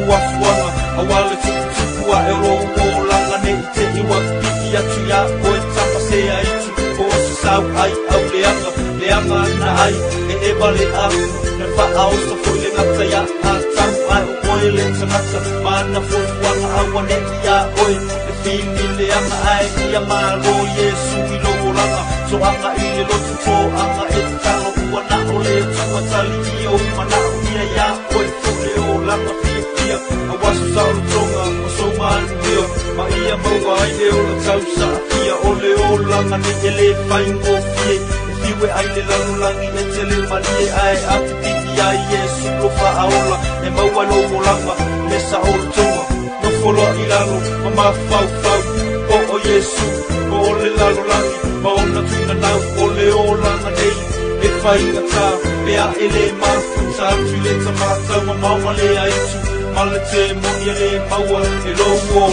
ua fuanga a wale tukutukua e rongo langa ne i te iwa piki atu ia o e tapa se a itu o se sau ai au leanga leanga na ai e e vale a na fa au sa fo le ngata ia a tamu ai o koe le tangata mana fo fuanga a wane ia oe e fini leanga ai ia maro yesu i longo langa so anga i le lotu ko anga e maua ai le ola tausa Ia ole ola nga ni e le fai ngō fie E fiwe ai le lau langi me te le mani e ae Ati piti ai e sulo fa aola E maua lo mo langa me sa o tua No folo i lalo ma ma fau fau O o Jesu o ole lalo langi Ma ona tuna nau ole ola nga nei E fai ngatā pea e le ma Sa atu le tamata ma maua le aitu malete mungere maua i lo o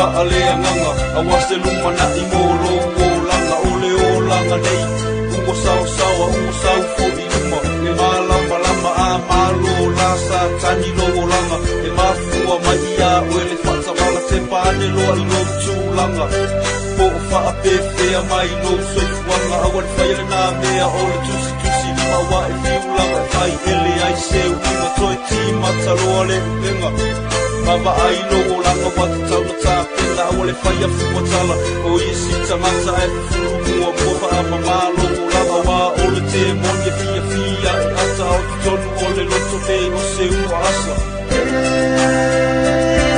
fa ale nganga a wa se lu mana i mo lo ko la o le o la nga nei ko sa sa wa ko sa fo i mo e ma la pa la ma a ma lo la sa ta ni lo la e ma fu ma i a o le fa sa wa la ne lo i lo tu la nga po fa a pe fe a ma i lo so fu a a wa fa i le na me a o le tu si tu si wa e fi u la fai fa ele ai se u ki ma toi ti ma lo a le u Mava aino o lango watu tau na tā pena O le whaia fua tala O isi tamata e fuku o mova a mamalo O lava wā o le te monia fia fia E ata o tonu o le loto e o se ua asa Hey